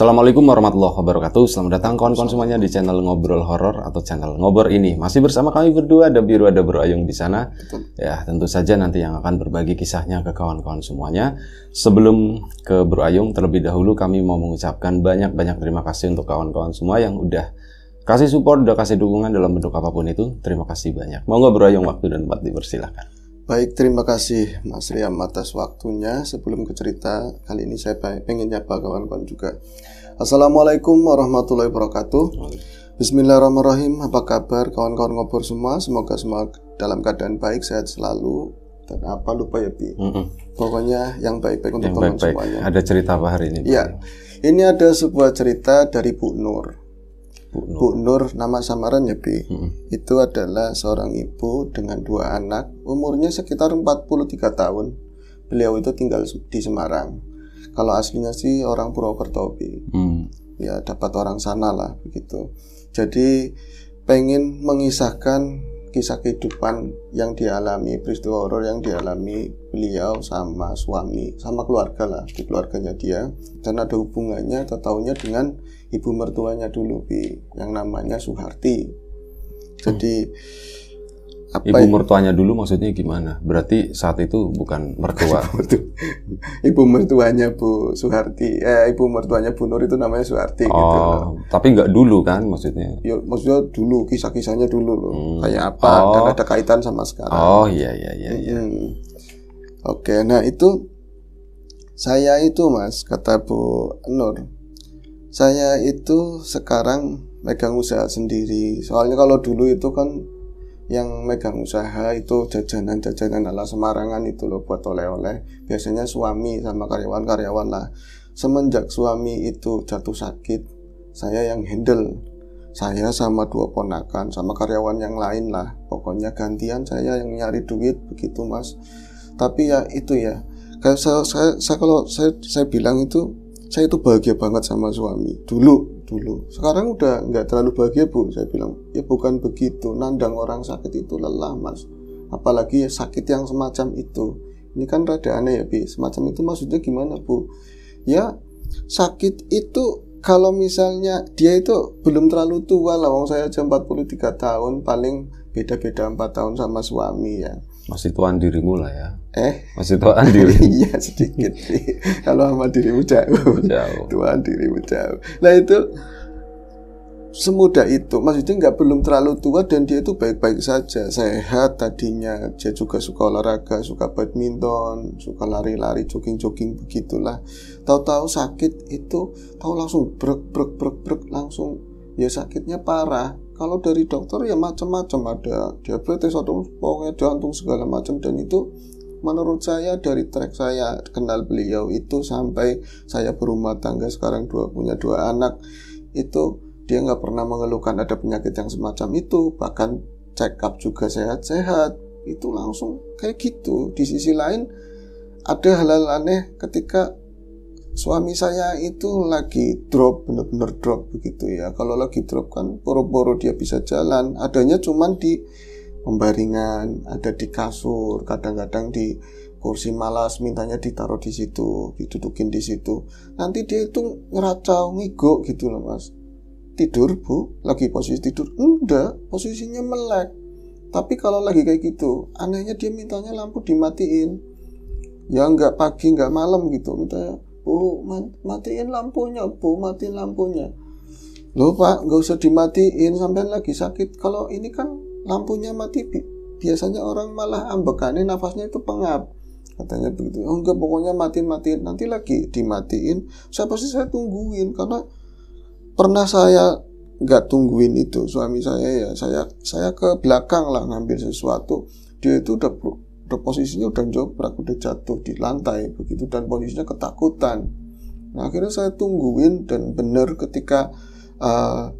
Assalamualaikum warahmatullahi wabarakatuh. Selamat datang kawan-kawan semuanya di channel Ngobrol Horor atau channel Ngobor ini. Masih bersama kami berdua, ada Biru, ada Bro Ayung di sana. Ya, tentu saja nanti yang akan berbagi kisahnya ke kawan-kawan semuanya. Sebelum ke Bro Ayung, terlebih dahulu kami mau mengucapkan banyak-banyak terima kasih untuk kawan-kawan semua yang udah kasih support, udah kasih dukungan dalam bentuk apa pun itu. Terima kasih banyak. Monggo Bro Ayung waktu dan tempat dipersilakan. Baik, terima kasih Mas Riam atas waktunya. Sebelum ke cerita, kali ini saya pengen nyapa kawan-kawan juga. Assalamualaikum warahmatullahi wabarakatuh. Bismillahirrahmanirrahim. Apa kabar kawan-kawan ngobrol semua? Semoga semua dalam keadaan baik, sehat selalu. Dan apa lupa ya, Bi? Mm -mm. Pokoknya yang baik-baik untuk teman semuanya. Ada cerita apa hari ini? Iya. Ini ada sebuah cerita dari Bu Nur. Bu Nur, Bu Nur nama samaran ya Bi. Hmm. Itu adalah seorang ibu dengan dua anak, umurnya sekitar 43 tahun. Beliau itu tinggal di Semarang. Kalau aslinya sih orang Purwokerto Bi. Hmm. Ya dapat orang sana lah begitu. Jadi pengen mengisahkan kisah kehidupan yang dialami peristiwa horor yang dialami beliau sama suami sama keluarga lah di keluarganya dia. Dan ada hubungannya atau tahunya dengan ibu mertuanya dulu bi yang namanya Suharti. Jadi hmm apa ibu mertuanya dulu maksudnya gimana? Berarti saat itu bukan mertua. ibu mertuanya Bu Suharti, eh ibu mertuanya Bu Nur itu namanya Suharti gitu. oh, gitu. Tapi nggak dulu kan maksudnya? Ya maksudnya dulu kisah-kisahnya dulu loh. Hmm. Kayak apa? Oh. Dan ada kaitan sama sekarang. Oh iya iya iya. iya. Hmm. Oke, nah itu saya itu Mas kata Bu Nur. Saya itu sekarang megang usaha sendiri. Soalnya kalau dulu itu kan yang megang usaha itu jajanan-jajanan ala Semarangan itu loh buat oleh-oleh. Biasanya suami sama karyawan-karyawan lah. Semenjak suami itu jatuh sakit saya yang handle. Saya sama dua ponakan sama karyawan yang lain lah. Pokoknya gantian saya yang nyari duit begitu mas. Tapi ya itu ya saya, saya, saya kalau saya saya bilang itu saya itu bahagia banget sama suami. Dulu dulu. Sekarang udah nggak terlalu bahagia bu. Saya bilang ya bukan begitu. Nandang orang sakit itu lelah mas. Apalagi ya sakit yang semacam itu. Ini kan rada aneh ya bi. Semacam itu maksudnya gimana bu? Ya sakit itu kalau misalnya dia itu belum terlalu tua lah. Wong saya aja 43 tahun paling beda-beda 4 tahun sama suami ya. Masih tuan dirimu lah ya. Eh? Masih tuan diri. iya sedikit. Kalau sama dirimu jauh. Jauh. Tuan dirimu jauh. Nah itu semudah itu maksudnya nggak belum terlalu tua dan dia itu baik-baik saja sehat tadinya dia juga suka olahraga suka badminton suka lari-lari jogging-jogging begitulah tahu-tahu sakit itu tahu langsung brek brek brek brek langsung ya sakitnya parah kalau dari dokter ya macam-macam ada diabetes atau pokoknya jantung segala macam dan itu menurut saya dari track saya kenal beliau itu sampai saya berumah tangga sekarang dua punya dua anak itu dia nggak pernah mengeluhkan ada penyakit yang semacam itu. Bahkan check up juga sehat-sehat. Itu langsung kayak gitu. Di sisi lain ada hal-hal aneh ketika suami saya itu lagi drop bener-bener drop begitu ya. Kalau lagi drop kan poro-poro dia bisa jalan. Adanya cuman di pembaringan ada di kasur kadang-kadang di kursi malas mintanya ditaruh di situ didudukin di situ. Nanti dia itu ngeracau ngigo gitu loh mas. Tidur bu? Lagi posisi tidur? Enggak posisinya melek. Tapi kalau lagi kayak gitu anehnya dia mintanya lampu dimatiin. Ya nggak pagi nggak malam gitu mintanya Bu, matiin lampunya, Bu, matiin lampunya. Loh Pak, nggak usah dimatiin sampai lagi sakit. Kalau ini kan lampunya mati, biasanya orang malah ambekan, ini nafasnya itu pengap. Katanya begitu. Oh, enggak, pokoknya matiin, matiin. Nanti lagi dimatiin. Saya pasti saya tungguin karena pernah saya nggak tungguin itu suami saya ya saya saya ke belakang lah ngambil sesuatu dia itu udah udah posisinya udah joprak udah jatuh di lantai begitu dan posisinya ketakutan nah akhirnya saya tungguin dan benar ketika uh,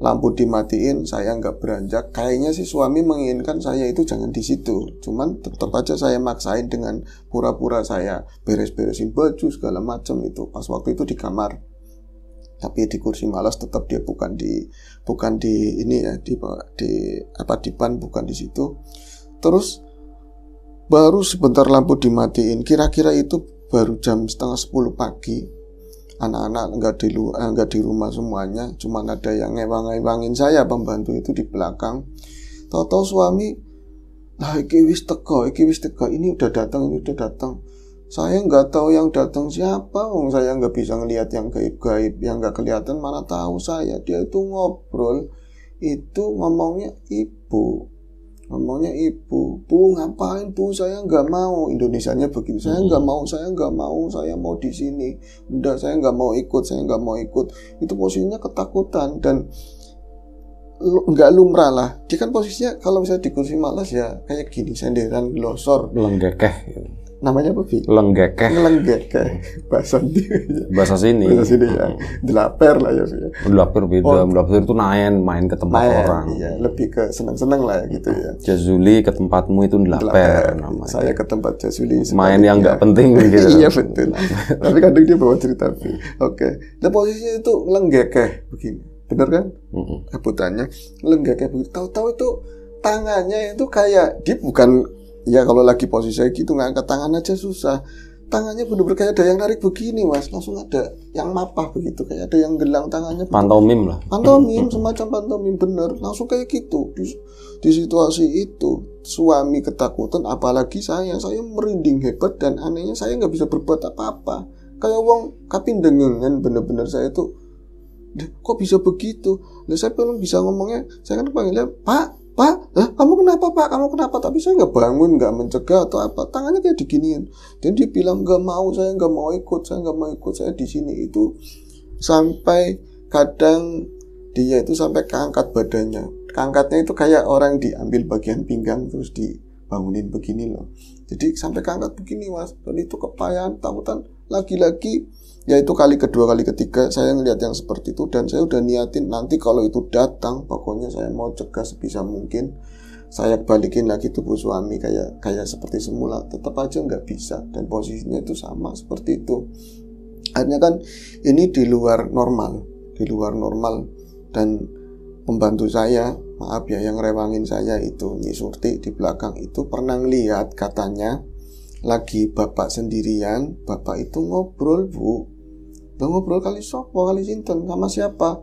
lampu dimatiin saya nggak beranjak. Kayaknya sih suami menginginkan saya itu jangan di situ. Cuman tetap aja saya maksain dengan pura-pura saya beres-beresin baju segala macam itu. Pas waktu itu di kamar. Tapi di kursi malas tetap dia bukan di bukan di ini ya di di apa di ban bukan di situ. Terus Baru sebentar lampu dimatiin, kira-kira itu baru jam setengah sepuluh pagi. Anak-anak nggak di luar nggak di rumah semuanya cuma ada yang ngewang-ngewangin saya pembantu itu di belakang. Tahu-tahu suami lah iki wis teko iki wis teko ini udah datang ini udah datang saya nggak tahu yang datang siapa wong saya nggak bisa ngelihat yang gaib-gaib yang nggak kelihatan mana tahu saya dia itu ngobrol. Itu ngomongnya ibu ngomongnya ibu bu ngapain bu? Saya nggak mau. Indonesianya begitu saya nggak hmm. mau saya nggak mau saya mau di sini. Udah saya nggak mau ikut saya nggak mau ikut. Itu posisinya ketakutan dan nggak lumrah lah. Dia kan posisinya kalau misalnya di kursi malas ya kayak gini senderan glosor. Lenggekeh namanya apa Bi? Lenggekeh. Lenggekeh. Bahasa Bahasa sini. Bahasa sini ya. Delaper lah ya Bi. Delaper beda. Oh. Delaper itu main, main ke tempat main, orang. Iya, lebih ke seneng-seneng lah ya gitu ya. Jazuli ke tempatmu itu delaper, namanya. Saya ke tempat Jazuli. Main yang nggak penting gitu. iya betul. Tapi kadang dia bawa cerita Bi. Oke. Okay. Nah posisinya itu lenggekeh begini. Benar kan? Mm -hmm. Kebutannya lenggekeh begitu. Tahu-tahu itu tangannya itu kayak dia bukan ya kalau lagi posisi saya gitu ngangkat tangan aja susah. Tangannya bener-bener kayak ada yang narik begini mas. Langsung ada yang mapah begitu kayak ada yang gelang tangannya pantomim lah. Pantomim semacam pantomim bener. Langsung kayak gitu. Di, di situasi itu suami ketakutan apalagi saya. Saya merinding hebat dan anehnya saya nggak bisa berbuat apa-apa. Kayak wong kapin dengengan bener-bener saya tuh kok bisa begitu? Nah saya belum bisa ngomongnya. Saya kan panggilnya pak Pak, lah kamu kenapa Pak? Kamu kenapa? Tapi saya nggak bangun, nggak mencegah atau apa. Tangannya kayak diginiin. Dan dia bilang nggak mau, saya nggak mau ikut, saya nggak mau ikut, saya di sini itu sampai kadang dia itu sampai keangkat badannya. Keangkatnya itu kayak orang diambil bagian pinggang terus dibangunin begini loh. Jadi sampai keangkat begini mas. Dan itu kepayahan, takutan lagi-lagi ya itu kali kedua kali ketiga saya ngelihat yang seperti itu dan saya udah niatin nanti kalau itu datang pokoknya saya mau cegah sebisa mungkin saya balikin lagi tubuh suami kayak kayak seperti semula. Tetap aja nggak bisa dan posisinya itu sama seperti itu. Akhirnya kan ini di luar normal di luar normal dan pembantu saya maaf ya yang rewangin saya itu Nyi Surti di belakang itu pernah lihat katanya lagi bapak sendirian bapak itu ngobrol bu Lo ngobrol kali sopo kali sinten sama siapa?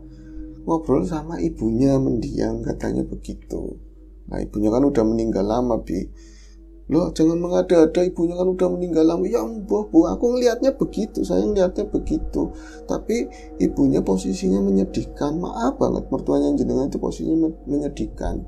Ngobrol sama ibunya mendiang katanya begitu. Nah ibunya kan udah meninggal lama bi. Lo jangan mengada-ada ibunya kan udah meninggal lama. Ya mbah bu, aku ngelihatnya begitu, saya ngelihatnya begitu. Tapi ibunya posisinya menyedihkan. Maaf banget mertuanya jenengan itu posisinya menyedihkan.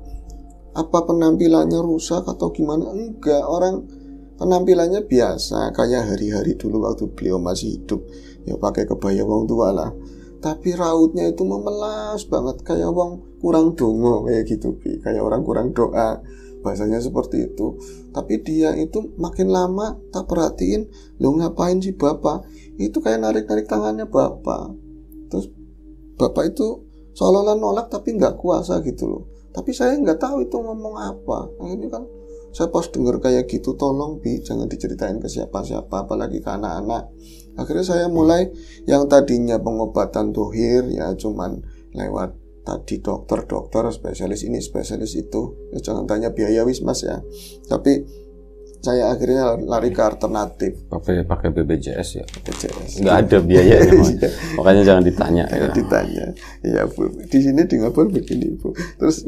Apa penampilannya rusak atau gimana? Enggak, orang penampilannya biasa kayak hari-hari dulu waktu beliau masih hidup. Ya pakai kebaya wong tua lah. Tapi rautnya itu memelas banget kayak wong kurang dongo kayak gitu Bi. kayak orang kurang doa. Bahasanya seperti itu. Tapi dia itu makin lama tak perhatiin lo ngapain sih bapak? Itu kayak narik-narik tangannya bapak. Terus bapak itu seolah-olah nolak tapi nggak kuasa gitu loh. Tapi saya nggak tahu itu ngomong apa. Akhirnya kan saya pas dengar kayak gitu tolong bi jangan diceritain ke siapa-siapa apalagi ke anak-anak. Akhirnya saya mulai yang tadinya pengobatan dohir ya cuman lewat tadi dokter dokter spesialis ini spesialis itu. Ya jangan tanya biaya wis mas ya. Tapi saya akhirnya lari ke alternatif. Pakai pakai BPJS ya? BPJS nggak ada biayanya iya. makanya jangan ditanya ya. ditanya. Ya bu. Di sini di ngapur begini bu. Terus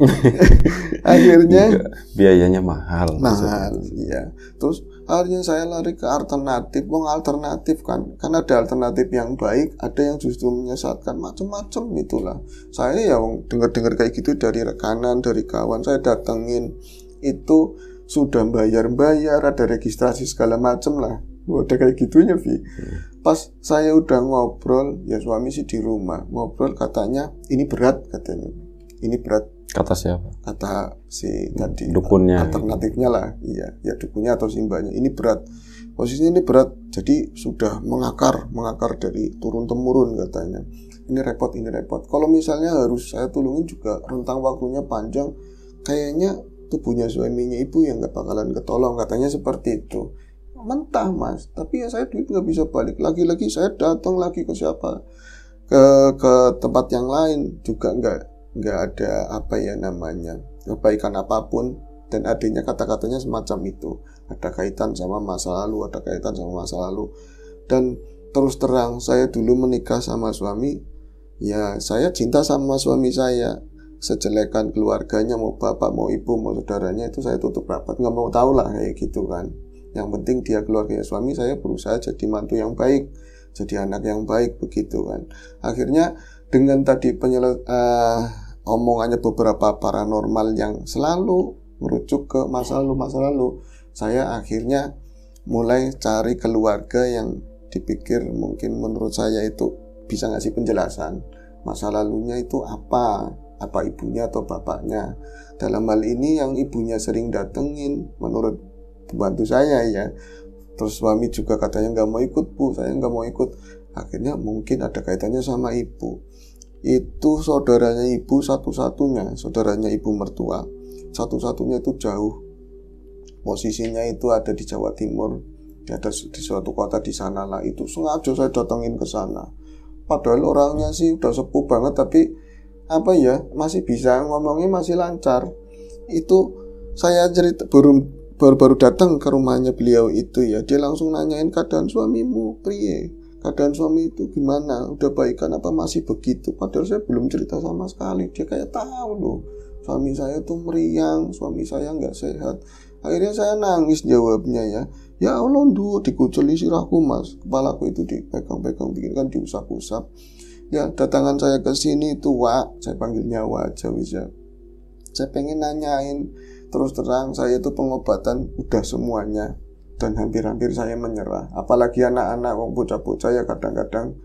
akhirnya biayanya mahal mahal iya. Terus akhirnya saya lari ke alternatif. Wong alternatif kan kan ada alternatif yang baik ada yang justru menyesatkan. Macam-macam itulah. Saya ya wong dengar-dengar kayak gitu dari rekanan dari kawan. Saya datengin itu sudah bayar-bayar ada registrasi segala macam lah ada kayak gitunya Vi hmm. pas saya udah ngobrol ya suami sih di rumah ngobrol katanya ini berat katanya ini berat Kata siapa? Kata si tadi dukunnya. Alternatifnya lah, iya, ya dukunnya atau simbanya. Ini berat. Posisinya ini berat, jadi sudah mengakar, mengakar dari turun temurun katanya. Ini repot, ini repot. Kalau misalnya harus saya tulungin juga rentang waktunya panjang, kayaknya tubuhnya suaminya ibu yang nggak bakalan ketolong. Katanya seperti itu. Mentah mas, tapi ya saya duit nggak bisa balik. Lagi-lagi saya datang lagi ke siapa? Ke ke tempat yang lain. Juga nggak nggak ada apa ya namanya kebaikan apa pun. Dan adanya kata-katanya semacam itu. Ada kaitan sama masa lalu ada kaitan sama masa lalu. Dan terus terang saya dulu menikah sama suami. Ya saya cinta sama suami saya sejelekan keluarganya mau bapak mau ibu mau saudaranya itu saya tutup rapat. Nggak mau tahu lah kayak gitu kan. Yang penting dia keluarga suami saya berusaha jadi mantu yang baik jadi anak yang baik begitu kan. Akhirnya dengan tadi penyele uh, omongannya beberapa paranormal yang selalu merujuk ke masa lalu masa lalu saya akhirnya mulai cari keluarga yang dipikir mungkin menurut saya itu bisa ngasih penjelasan masa lalunya itu apa apa ibunya atau bapaknya. Dalam hal ini yang ibunya sering datengin menurut pembantu saya ya. Terus suami juga katanya nggak mau ikut bu, saya nggak mau ikut. Akhirnya mungkin ada kaitannya sama ibu. Itu saudaranya ibu satu-satunya, saudaranya ibu mertua. Satu-satunya itu jauh. Posisinya itu ada di Jawa Timur, ada di suatu kota di sana lah. Itu sengaja saya datengin ke sana. Padahal orangnya sih udah sepuh banget tapi apa ya masih bisa ngomongnya masih lancar. Itu saya cerita baru baru baru datang ke rumahnya beliau itu ya dia langsung nanyain keadaan suamimu prie keadaan suami itu gimana udah baikan apa masih begitu? Padahal saya belum cerita sama sekali dia kayak tahu loh. Suami saya tuh meriang suami saya nggak sehat. Akhirnya saya nangis jawabnya ya. Ya Allah duh dikucul sirahku mas. Kepalaku itu dipegang-pegang bikin kan diusap-usap ya datangan saya ke sini itu Wak. Saya panggilnya Wak aja bisa saya pengen nanyain terus terang saya itu pengobatan udah semuanya dan hampir-hampir saya menyerah. Apalagi anak-anak wong bocah-bocah ya kadang-kadang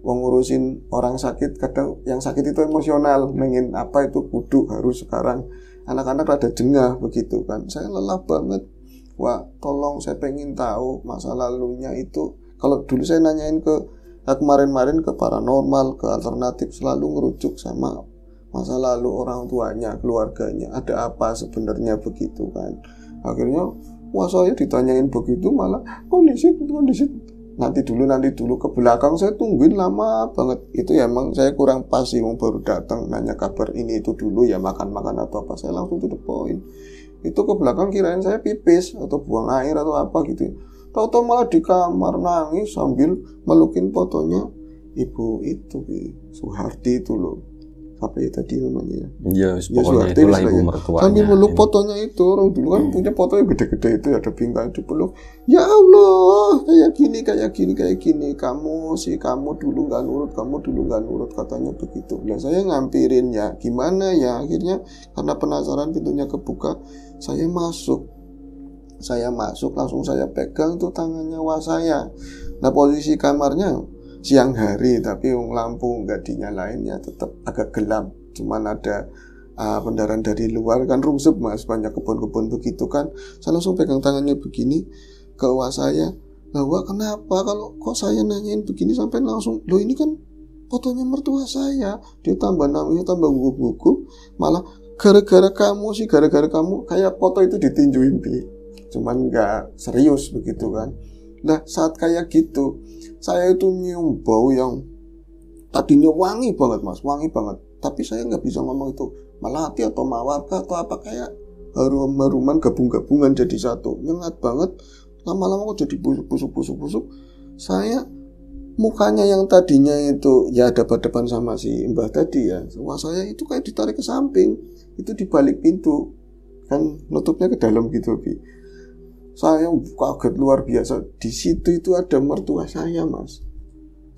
wong ngurusin orang sakit kadang yang sakit itu emosional pengen apa itu kudu harus sekarang. Anak-anak rada jengah begitu kan. Saya lelah banget. Wah tolong saya pengen tahu masa lalunya itu. Kalau dulu saya nanyain ke Nah, kemarin-kemarin ke paranormal, ke alternatif selalu ngerujuk sama masa lalu orang tuanya, keluarganya, ada apa sebenarnya begitu kan. Akhirnya wah saya ditanyain begitu malah kondisi kondisi. Nanti dulu nanti dulu ke belakang saya tungguin lama banget. Itu ya emang saya kurang pas sih baru datang nanya kabar ini itu dulu ya makan makan atau apa saya langsung to the itu ke belakang kirain saya pipis atau buang air atau apa gitu Tahu-tahu malah di kamar nangis sambil melukin fotonya ibu itu Suharti itu loh. Apa ya tadi namanya? Ya, ya pokoknya Suharti itulah ibu ya. mertuanya. Sambil meluk fotonya itu, orang dulu kan hmm. punya foto yang gede-gede itu ada bingkai itu peluk. Ya Allah, kayak gini, kayak gini, kayak gini. Kamu sih, kamu dulu nggak nurut, kamu dulu nggak nurut katanya begitu. Nah saya ngampirin ya, gimana ya? Akhirnya karena penasaran pintunya kebuka, saya masuk saya masuk langsung saya pegang tuh tangannya wah saya. Nah posisi kamarnya siang hari tapi lampu nggak dinyalain ya tetap agak gelap. Cuman ada uh, pendaran dari luar kan rungsep mas. Banyak kebun-kebun begitu kan. Saya langsung pegang tangannya begini ke wah saya. Wah kenapa? Kalau kok saya nanyain begini sampai langsung lo ini kan fotonya mertua saya. Dia tambah namanya tambah gugup-gugup malah gara-gara kamu sih gara-gara kamu kayak foto itu ditinjuin bi cuman nggak serius begitu kan. Nah saat kayak gitu saya itu nyium bau yang tadinya wangi banget mas wangi banget. Tapi saya nggak bisa ngomong itu melati atau mawarka atau apa kayak harum-haruman gabung-gabungan jadi satu. Nyengat banget lama-lama kok jadi busuk-busuk-busuk-busuk saya mukanya yang tadinya itu ya ada depan sama si mbah tadi ya wah saya itu kayak ditarik ke samping itu di balik pintu kan nutupnya ke dalam gitu Bi saya kaget luar biasa. Di situ itu ada mertua saya, Mas.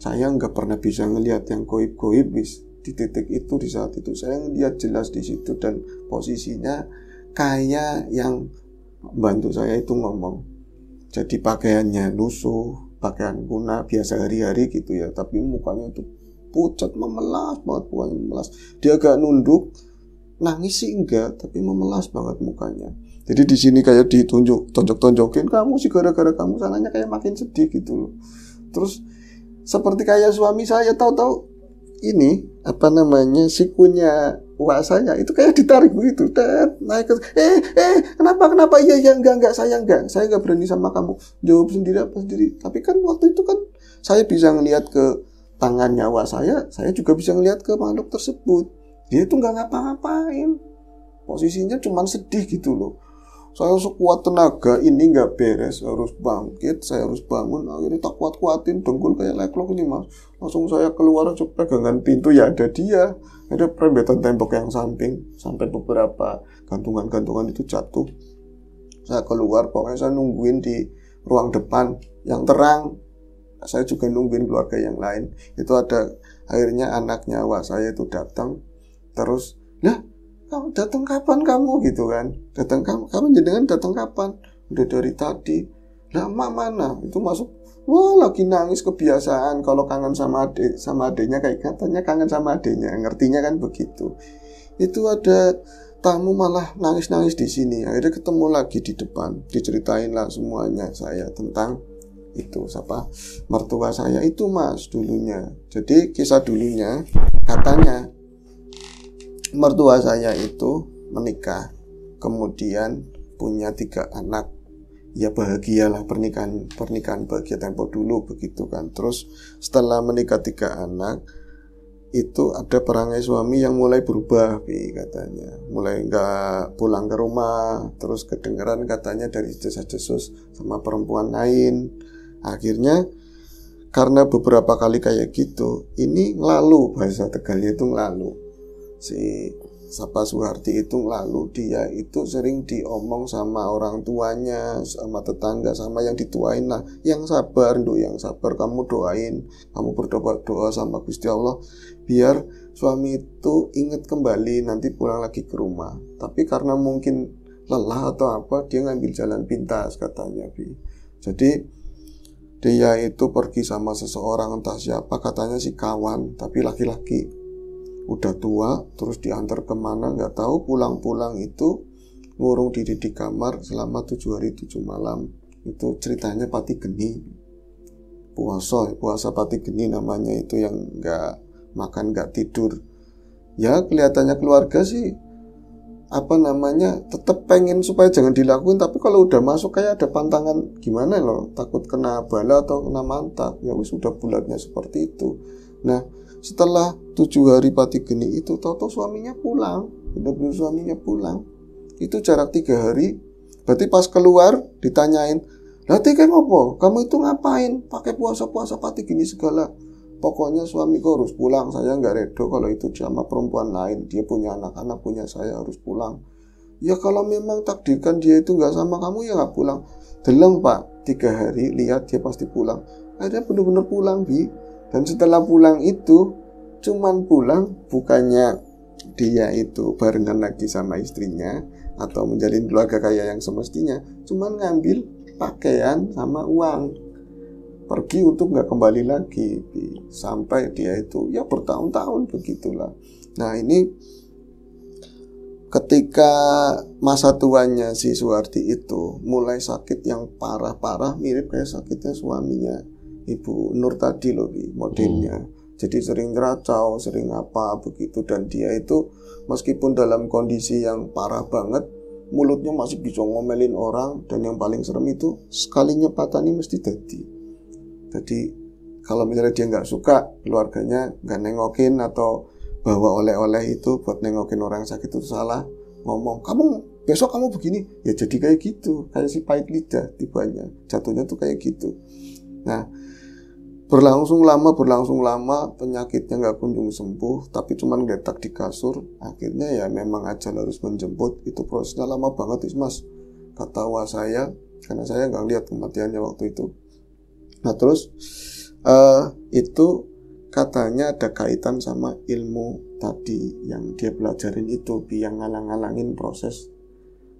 Saya nggak pernah bisa ngelihat yang goib-goib di titik itu di saat itu. Saya ngelihat jelas di situ dan posisinya kayak yang bantu saya itu ngomong. Jadi pakaiannya lusuh, pakaian guna biasa hari-hari gitu ya. Tapi mukanya itu pucat, memelas banget, pokoknya memelas. Dia agak nunduk, nangis sih enggak, tapi memelas banget mukanya. Jadi di sini kayak ditunjuk, tonjok-tonjokin kamu sih gara-gara kamu sananya kayak makin sedih gitu loh. Terus seperti kayak suami saya tahu-tahu ini apa namanya sikunya wah saya itu kayak ditarik begitu dan naik ke eh eh kenapa kenapa? Iya iya enggak enggak saya enggak saya enggak berani sama kamu. Jawab sendiri apa sendiri. Tapi kan waktu itu kan saya bisa ngelihat ke tangannya wah saya saya juga bisa ngelihat ke makhluk tersebut. Dia itu nggak ngapa-ngapain. Posisinya cuma sedih gitu loh saya sekuat tenaga ini nggak beres harus bangkit saya harus bangun. Akhirnya tak kuat kuatin dengkul kayak leklok ini mas. Langsung saya keluar pegangan pintu ya ada dia. Ada perembetan tembok yang samping sampai beberapa gantungan-gantungan itu jatuh. Saya keluar pokoknya saya nungguin di ruang depan yang terang. Saya juga nungguin keluarga yang lain. Itu ada akhirnya anaknya wah saya itu datang. Terus lah kamu datang kapan kamu? Gitu kan. Datang kamu kamu jenengan datang kapan? Udah dari tadi. Lama mana? Itu masuk wah lagi nangis kebiasaan kalau kangen sama adik sama adiknya kayak katanya kangen sama adiknya ngertinya kan begitu. Itu ada tamu malah nangis-nangis di sini. Akhirnya ketemu lagi di depan. Diceritain lah semuanya saya tentang itu siapa? Mertua saya. Itu mas dulunya. Jadi kisah dulunya. Katanya mertua saya itu menikah kemudian punya tiga anak. Ya bahagialah pernikahan pernikahan bahagia tempo dulu begitu kan. Terus setelah menikah tiga anak itu ada perangai suami yang mulai berubah bi katanya. Mulai nggak pulang ke rumah terus kedengeran katanya dari desas-desus sama perempuan lain. Akhirnya karena beberapa kali kayak gitu ini lalu bahasa Tegalnya itu lalu si Sapa Suharti itu lalu dia itu sering diomong sama orang tuanya, sama tetangga, sama yang dituain lah. Yang sabar, do yang sabar kamu doain, kamu berdoa doa sama Gusti Allah biar suami itu ingat kembali nanti pulang lagi ke rumah. Tapi karena mungkin lelah atau apa, dia ngambil jalan pintas katanya bi. Jadi dia itu pergi sama seseorang entah siapa katanya si kawan tapi laki-laki udah tua terus diantar ke mana nggak tahu. Pulang-pulang itu ngurung diri di kamar selama tujuh hari tujuh malam. Itu ceritanya pati geni. Puasa puasa pati geni namanya itu yang nggak makan nggak tidur. Ya kelihatannya keluarga sih apa namanya tetap pengen supaya jangan dilakuin tapi kalau udah masuk kayak ada pantangan gimana loh? Takut kena bala atau kena mantap ya wis sudah bulatnya seperti itu. Nah setelah tujuh hari pati geni itu tahu suaminya pulang benar-benar suaminya pulang. Itu jarak tiga hari. Berarti pas keluar ditanyain nanti kan ngopo kamu itu ngapain? Pakai puasa-puasa pati geni segala. Pokoknya suamiku harus pulang saya nggak redo kalau itu sama perempuan lain. Dia punya anak-anak punya saya harus pulang. Ya kalau memang takdirkan dia itu nggak sama kamu ya nggak pulang. Deleng pak tiga hari lihat dia pasti pulang. Akhirnya benar-benar pulang bi dan setelah pulang itu cuman pulang bukannya dia itu barengan lagi sama istrinya atau menjalin keluarga kaya yang semestinya cuman ngambil pakaian sama uang. Pergi untuk nggak kembali lagi sampai dia itu ya bertahun-tahun begitulah. Nah ini ketika masa tuanya si Suwardi itu mulai sakit yang parah-parah mirip kayak sakitnya suaminya Ibu Nur tadi loh modelnya. Hmm. Jadi sering ngeracau, sering apa begitu dan dia itu meskipun dalam kondisi yang parah banget, mulutnya masih bisa ngomelin orang dan yang paling serem itu sekalinya patani mesti jadi. Jadi kalau misalnya dia nggak suka keluarganya nggak nengokin atau bawa oleh-oleh itu buat nengokin orang sakit itu salah ngomong kamu besok kamu begini ya jadi kayak gitu kayak si pahit lidah tibanya jatuhnya tuh kayak gitu nah berlangsung lama berlangsung lama penyakitnya nggak kunjung sembuh tapi cuman getak di kasur akhirnya ya memang ajal harus menjemput. Itu prosesnya lama banget mas. Kata wah saya karena saya nggak lihat kematiannya waktu itu. Nah terus uh, itu katanya ada kaitan sama ilmu tadi yang dia pelajarin itu yang ngalang-ngalangin proses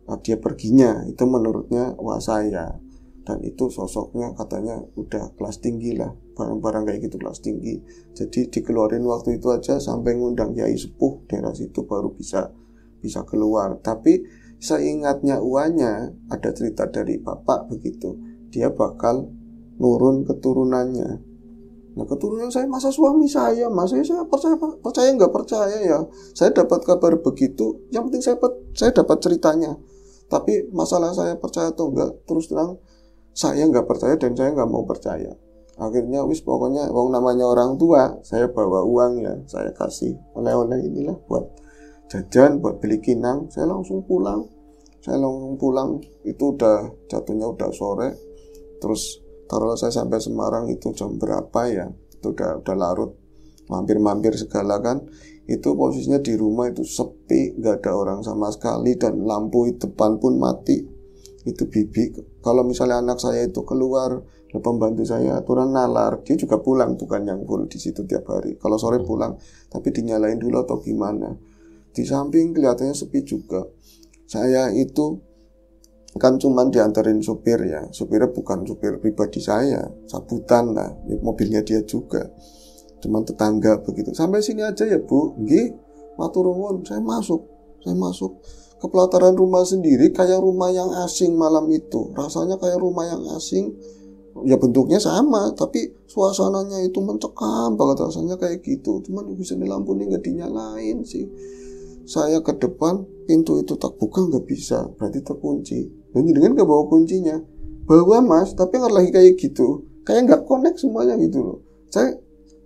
uh, dia perginya. Itu menurutnya wah saya. Dan itu sosoknya katanya udah kelas tinggi lah barang-barang kayak gitu kelas tinggi. Jadi dikeluarin waktu itu aja sampai ngundang kiai sepuh daerah situ baru bisa bisa keluar. Tapi seingatnya uanya ada cerita dari bapak begitu dia bakal nurun keturunannya. Nah keturunan saya masa suami saya? Masa saya percaya percaya nggak percaya ya. Saya dapat kabar begitu yang penting saya saya dapat ceritanya. Tapi masalah saya percaya atau enggak terus terang saya nggak percaya dan saya nggak mau percaya akhirnya wis pokoknya wong namanya orang tua saya bawa uang ya saya kasih oleh-oleh inilah buat jajan buat beli kinang saya langsung pulang. Saya langsung pulang itu udah jatuhnya udah sore. Terus taruh saya sampai Semarang itu jam berapa ya itu udah udah larut. Mampir-mampir segala kan itu posisinya di rumah itu sepi nggak ada orang sama sekali dan lampu depan pun mati itu bibi. Kalau misalnya anak saya itu keluar pembantu saya aturan nalar dia juga pulang bukan yang full di situ tiap hari. Kalau sore hmm. pulang tapi dinyalain dulu atau gimana? Di samping kelihatannya sepi juga. Saya itu kan cuman diantarin supir ya. Supirnya bukan supir pribadi saya sabutan lah. Ya, mobilnya dia juga. Cuman tetangga begitu. Sampai sini aja ya bu. Nggih maturun saya masuk. Saya masuk ke pelataran rumah sendiri kayak rumah yang asing malam itu. Rasanya kayak rumah yang asing. Ya bentuknya sama tapi suasananya itu mencekam banget rasanya kayak gitu. Cuman bisa lampu ini nggak dinyalain sih. Saya ke depan pintu itu tak buka nggak bisa. Berarti terkunci. Dan dengan nggak bawa kuncinya. Bawa mas tapi nggak lagi kayak gitu. Kayak nggak connect semuanya gitu loh. Saya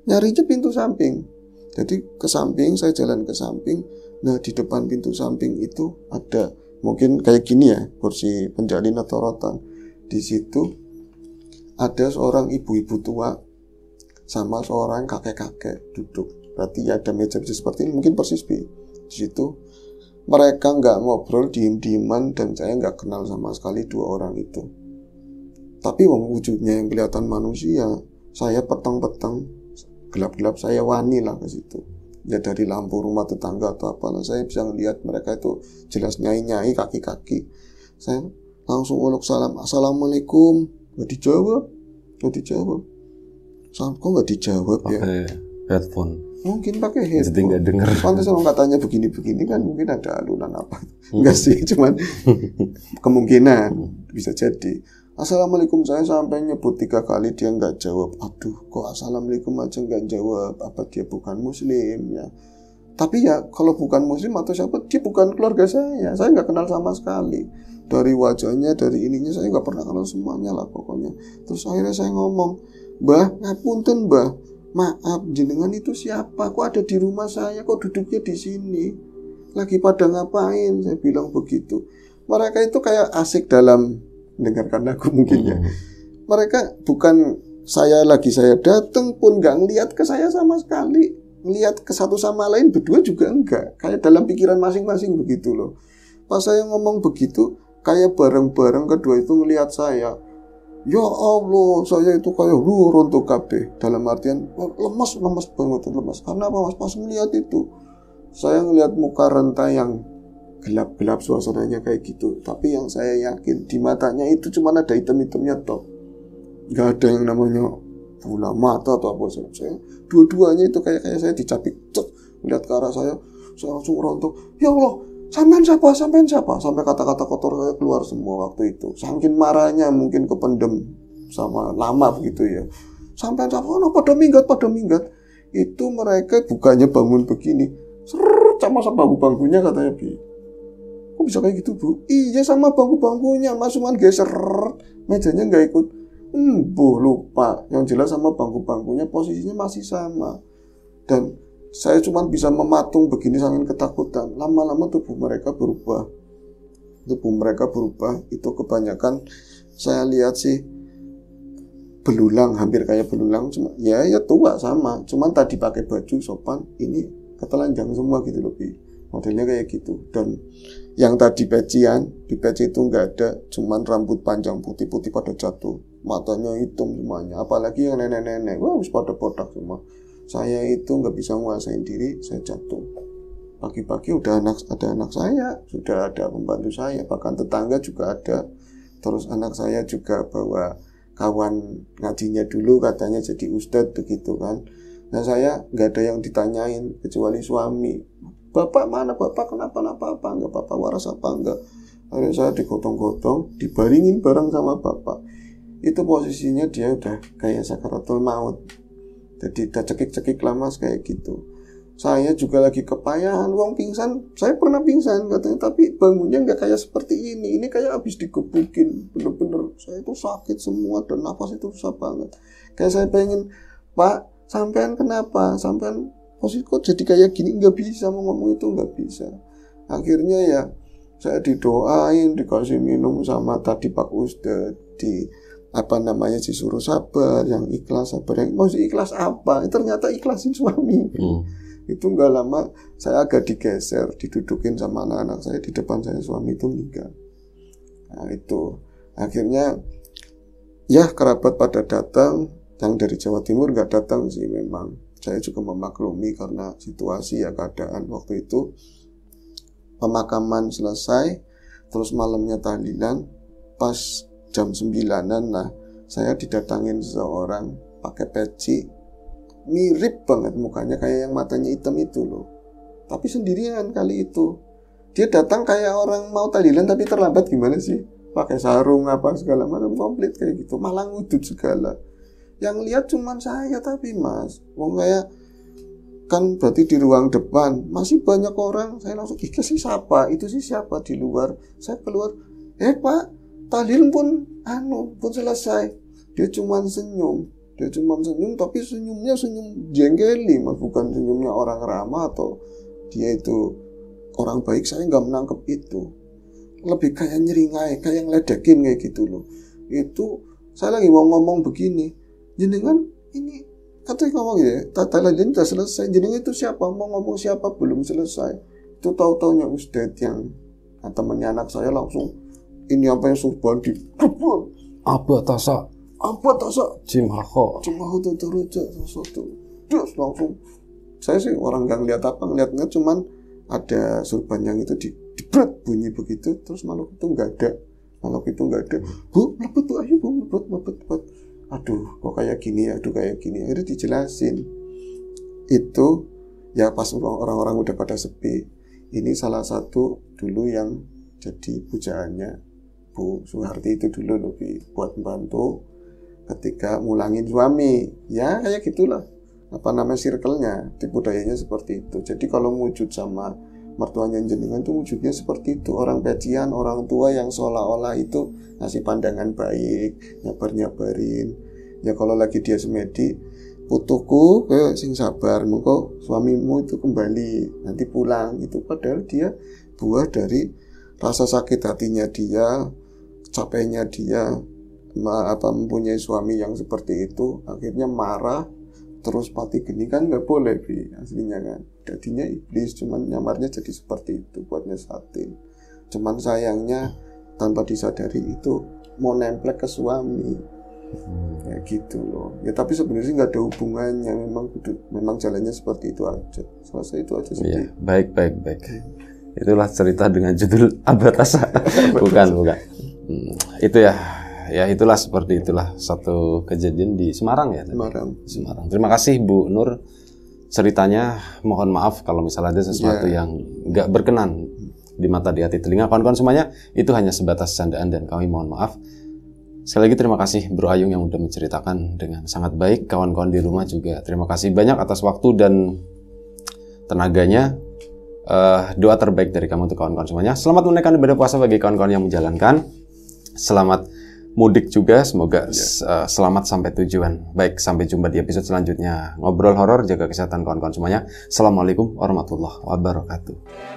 nyari aja pintu samping. Jadi ke samping saya jalan ke samping nah di depan pintu samping itu ada mungkin kayak gini ya kursi penjalin atau rotan. Di situ ada seorang ibu-ibu tua sama seorang kakek-kakek duduk. Berarti ada meja meja seperti ini mungkin persis di situ. Mereka nggak ngobrol diem-dieman dan saya nggak kenal sama sekali dua orang itu. Tapi wujudnya yang kelihatan manusia saya petang-petang gelap-gelap saya wani lah ke situ ya dari lampu rumah tetangga atau apalah saya bisa melihat mereka itu jelas nyai-nyai kaki-kaki saya langsung uluk salam assalamualaikum nggak dijawab nggak dijawab salam kok nggak dijawab ya headphone mungkin pakai headphone. Jadi nggak dengar. Pantas kalau katanya begini-begini kan mungkin ada alunan apa. Enggak sih, cuman kemungkinan bisa jadi. Assalamualaikum saya sampai nyebut tiga kali dia nggak jawab. Aduh, kok assalamualaikum aja nggak jawab? Apa dia bukan muslim ya? Tapi ya kalau bukan muslim atau siapa dia bukan keluarga saya. Saya nggak kenal sama sekali. Dari wajahnya, dari ininya saya nggak pernah kenal semuanya lah pokoknya. Terus akhirnya saya ngomong, Mbah, ngapunten Mbah, Maaf, jenengan itu siapa? Kok ada di rumah saya? Kok duduknya di sini? Lagi pada ngapain? Saya bilang begitu. Mereka itu kayak asik dalam mendengarkan lagu mungkin ya. Hmm. Mereka bukan saya lagi saya datang pun nggak ngelihat ke saya sama sekali. Ngelihat ke satu sama lain berdua juga enggak. Kayak dalam pikiran masing-masing begitu loh. Pas saya ngomong begitu, kayak bareng-bareng kedua itu ngelihat saya Ya Allah, saya itu kayak lu rontok kabeh. Dalam artian lemas, lemas banget, lemas. Karena apa mas? Pas melihat itu, saya ngelihat muka renta yang gelap-gelap suasananya kayak gitu. Tapi yang saya yakin di matanya itu cuma ada hitam-hitamnya toh. Gak ada yang namanya bola mata atau apa saya. Dua-duanya itu kayak kayak saya dicapik, cek, melihat ke arah saya, saya langsung rontok. Ya Allah, Sampai siapa? Sampai siapa? Sampai kata-kata kotor saya keluar semua waktu itu. Saking marahnya mungkin kependem sama lama begitu ya. Sampai siapa? Oh, pada minggat, pada minggat. Itu mereka bukannya bangun begini. Ser, sama sama bangku-bangkunya katanya Bi. Kok bisa kayak gitu Bu? Iya sama bangku-bangkunya. Mas cuman geser. Mejanya nggak ikut. Hmm, bu lupa. Yang jelas sama bangku-bangkunya posisinya masih sama. Dan saya cuma bisa mematung begini saking ketakutan. Lama-lama tubuh mereka berubah. Tubuh mereka berubah. Itu kebanyakan saya lihat sih belulang, hampir kayak belulang. Cuma ya ya tua sama. Cuman tadi pakai baju sopan, ini ketelanjang semua gitu lebih. Modelnya kayak gitu. Dan yang tadi pecian, di peci itu nggak ada, cuman rambut panjang putih-putih pada jatuh. Matanya hitam semuanya. Apalagi yang nenek-nenek, wah harus pada botak semua. Saya itu nggak bisa menguasain diri saya jatuh. Pagi-pagi udah anak ada anak saya sudah ada pembantu saya bahkan tetangga juga ada. Terus anak saya juga bawa kawan ngajinya dulu katanya jadi ustadz begitu kan. Nah saya nggak ada yang ditanyain kecuali suami bapak mana? Bapak kenapa? Napa apa enggak? Bapak waras apa enggak? Akhirnya saya digotong-gotong dibaringin bareng sama bapak. Itu posisinya dia udah kayak sakaratul maut. Jadi udah cekik-cekik lama kayak gitu. Saya juga lagi kepayahan uang pingsan. Saya pernah pingsan katanya tapi bangunnya nggak kayak seperti ini. Ini kayak habis digebukin. Bener-bener saya itu sakit semua dan nafas itu susah banget. Kayak saya pengen pak sampean kenapa? Sampean posisi kok jadi kayak gini? Nggak bisa mau ngomong itu nggak bisa. Akhirnya ya saya didoain dikasih minum sama tadi Pak Ustad di apa namanya disuruh sabar yang ikhlas sabar. Yang mau ikhlas apa? Ternyata ikhlasin suami. Hmm. itu nggak lama saya agak digeser didudukin sama anak-anak saya di depan saya. Suami itu meninggal. Nah itu. Akhirnya ya kerabat pada datang. Yang dari Jawa Timur nggak datang sih memang saya juga memaklumi karena situasi ya keadaan waktu itu. Pemakaman selesai terus malamnya tahlilan pas jam sembilanan nah saya didatangin seseorang pakai peci. Mirip banget mukanya kayak yang matanya hitam itu loh. Tapi sendirian kali itu. Dia datang kayak orang mau tahlilan tapi terlambat gimana sih? Pakai sarung apa segala macam komplit kayak gitu. Malah ngudut segala yang lihat cuman saya tapi mas. Wong kayak kan berarti di ruang depan. Masih banyak orang. Saya langsung itu sih siapa? Itu sih siapa di luar? Saya keluar eh pak tahlil pun anu pun selesai. Dia cuman senyum. Dia cuman senyum tapi senyumnya senyum jenggeli mas. Bukan senyumnya orang ramah atau dia itu orang baik. Saya nggak menangkap itu. Lebih kayak nyeringai kayak ngeledekin kayak gitu loh. Itu saya lagi mau ngomong begini jenengan ini katanya ngomong ya tata lain sudah selesai. Jenengan itu siapa? Mau ngomong siapa? Belum selesai. Itu tahu taunya ustad yang nah, temannya anak saya langsung ini apa yang sudah di apa tasa apa tasa cimako cimako tuh terus sesuatu terus langsung saya sih orang nggak ngeliat apa ngeliatnya cuman ada surban yang itu di, di bunyi begitu terus makhluk itu nggak ada. Makhluk itu nggak ada. Bu lepet tuh ayo bu lepet lepet lepet aduh kok kayak gini aduh kayak gini. Akhirnya dijelasin. Itu ya pas orang-orang udah pada sepi ini salah satu dulu yang jadi pujaannya. Bu Soeharti itu dulu lebih buat membantu ketika mulangin suami. Ya kayak gitulah. Apa namanya circle-nya tipe dayanya seperti itu. Jadi kalau wujud sama mertuanya jenengan itu wujudnya seperti itu. Orang pecian orang tua yang seolah-olah itu ngasih pandangan baik nyabar nyabarin ya kalau lagi dia semedi putuku ke sing sabar mengko suamimu itu kembali nanti pulang. Itu padahal dia buah dari rasa sakit hatinya dia capeknya dia apa mempunyai suami yang seperti itu akhirnya marah terus pati geni kan nggak boleh bi aslinya kan. Jadinya iblis cuman nyamarnya jadi seperti itu buat nyesatin cuman sayangnya tanpa disadari itu mau nempel ke suami. Hmm. kayak gitu loh. Ya tapi sebenarnya nggak ada hubungannya. Memang memang jalannya seperti itu aja. Selesai itu aja sih ya, baik baik baik. Itulah cerita dengan judul abatasa bukan bukan. Hmm, itu ya ya itulah seperti itulah satu kejadian di Semarang ya. Semarang. Semarang. Terima kasih Bu Nur ceritanya. Mohon maaf kalau misalnya ada sesuatu yeah. yang nggak berkenan di mata di hati telinga kawan-kawan semuanya itu hanya sebatas candaan dan kami mohon maaf. Sekali lagi terima kasih Bro Ayung yang sudah menceritakan dengan sangat baik. Kawan-kawan di rumah juga terima kasih banyak atas waktu dan tenaganya. Uh, doa terbaik dari kamu untuk kawan-kawan semuanya. Selamat menaikkan ibadah puasa bagi kawan-kawan yang menjalankan. Selamat mudik juga. Semoga yeah. Iya. uh, selamat sampai tujuan. Baik, sampai jumpa di episode selanjutnya. Ngobrol horor, jaga kesehatan kawan-kawan semuanya. Assalamualaikum warahmatullahi wabarakatuh.